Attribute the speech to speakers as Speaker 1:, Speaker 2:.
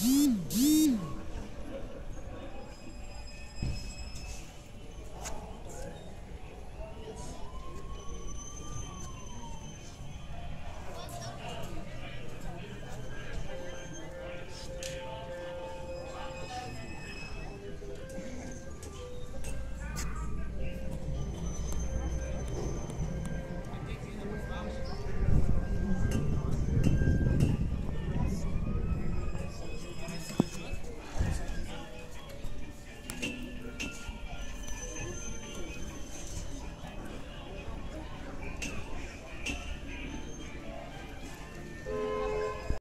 Speaker 1: Hum, hum.